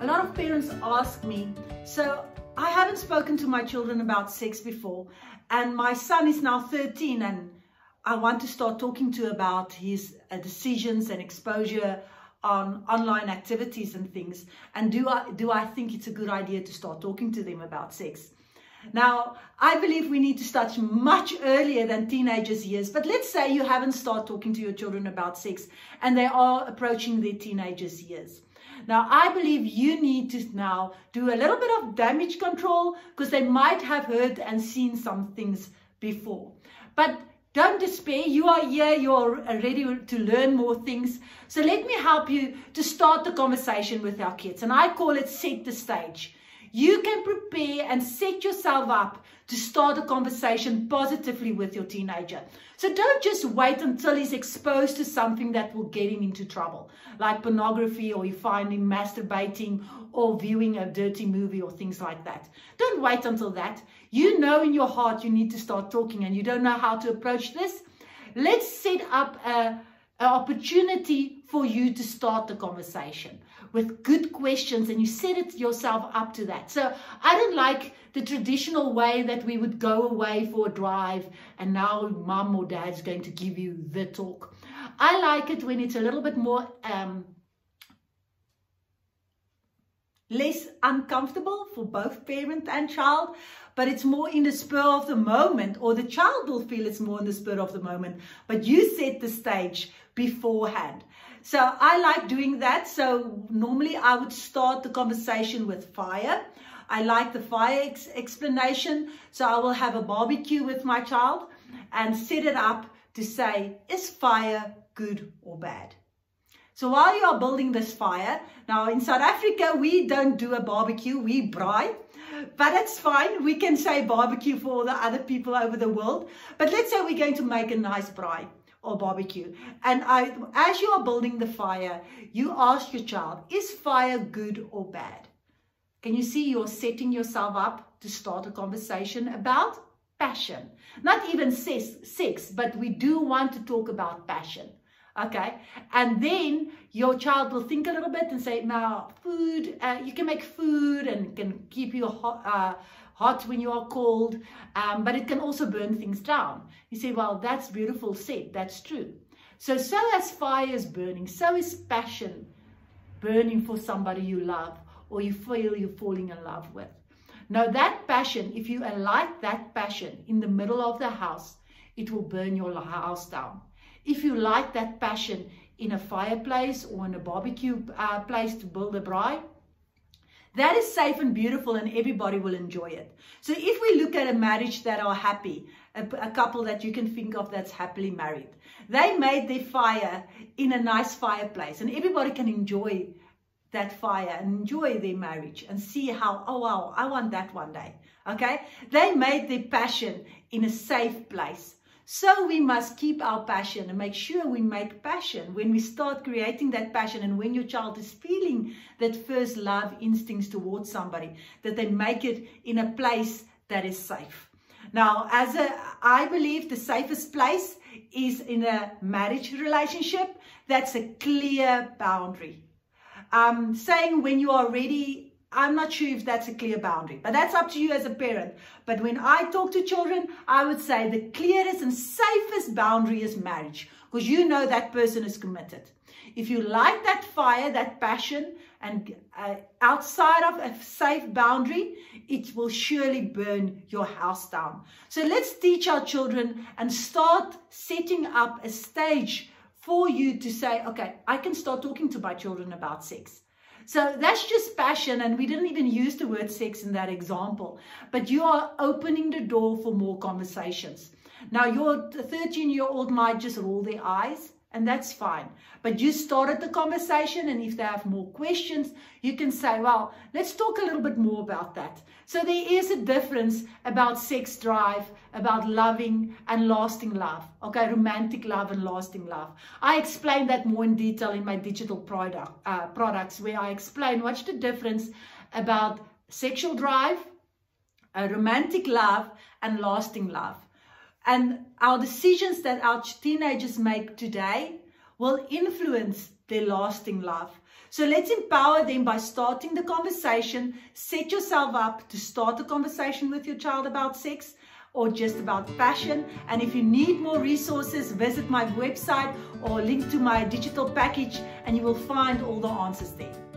A lot of parents ask me, so I haven't spoken to my children about sex before, and my son is now 13 and I want to start talking to about his uh, decisions and exposure on online activities and things. And do I, do I think it's a good idea to start talking to them about sex? Now, I believe we need to start much earlier than teenagers' years. But let's say you haven't started talking to your children about sex and they are approaching their teenagers' years. Now, I believe you need to now do a little bit of damage control because they might have heard and seen some things before. But don't despair. You are here. You are ready to learn more things. So let me help you to start the conversation with our kids. And I call it set the stage. You can prepare and set yourself up to start a conversation positively with your teenager. So don't just wait until he's exposed to something that will get him into trouble, like pornography or you find him masturbating or viewing a dirty movie or things like that. Don't wait until that. You know in your heart you need to start talking and you don't know how to approach this. Let's set up a, opportunity for you to start the conversation with good questions and you set it yourself up to that. So I don't like the traditional way that we would go away for a drive and now mom or dad's going to give you the talk. I like it when it's a little bit more um, less uncomfortable for both parent and child, but it's more in the spur of the moment, or the child will feel it's more in the spur of the moment, but you set the stage beforehand. So I like doing that. So normally I would start the conversation with fire. I like the fire ex explanation. So I will have a barbecue with my child and set it up to say, is fire good or bad? So while you are building this fire, now in South Africa, we don't do a barbecue, we braai. But it's fine. We can say barbecue for all the other people over the world. But let's say we're going to make a nice braai or barbecue. And I, as you are building the fire, you ask your child, is fire good or bad? Can you see you're setting yourself up to start a conversation about passion? Not even sex, sex but we do want to talk about passion. Okay, and then your child will think a little bit and say, now food, uh, you can make food and can keep you hot, uh, hot when you are cold, um, but it can also burn things down. You say, well, that's beautiful said, that's true. So, so as fire is burning, so is passion burning for somebody you love or you feel you're falling in love with. Now that passion, if you alight that passion in the middle of the house, it will burn your house down. If you light that passion in a fireplace or in a barbecue uh, place to build a braai, that is safe and beautiful and everybody will enjoy it. So if we look at a marriage that are happy, a, a, couple that you can think of that's happily married, they made their fire in a nice fireplace and everybody can enjoy that fire and enjoy their marriage and see how, oh wow, I want that one day. Okay? They made their passion in a safe place. So we must keep our passion and make sure we make passion when we start creating that passion and when your child is feeling that first love instincts towards somebody, that they make it in a place that is safe. Now, as a, I believe the safest place is in a marriage relationship. That's a clear boundary. Um, saying when you are ready I'm not sure if that's a clear boundary, but that's up to you as a parent. But when I talk to children, I would say the clearest and safest boundary is marriage because you know that person is committed. If you like that fire, that passion, and uh, outside of a safe boundary, it will surely burn your house down. So let's teach our children and start setting up a stage for you to say, okay, I can start talking to my children about sex. So that's just passion. And we didn't even use the word sex in that example. But you are opening the door for more conversations. Now, your 13 year old might just roll their eyes and that's fine. But you started the conversation, and if they have more questions, you can say, Well, let's talk a little bit more about that. So there is a difference about sex drive, about loving and lasting love. Okay, romantic love and lasting love. I explain that more in detail in my digital product, uh, products, where I explain what's the difference about sexual drive, a romantic love, and lasting love. And our decisions that our teenagers make today will influence their lasting love. So let's empower them by starting the conversation. Set yourself up to start a conversation with your child about sex or just about passion. And if you need more resources, visit my website or link to my digital package and you will find all the answers there.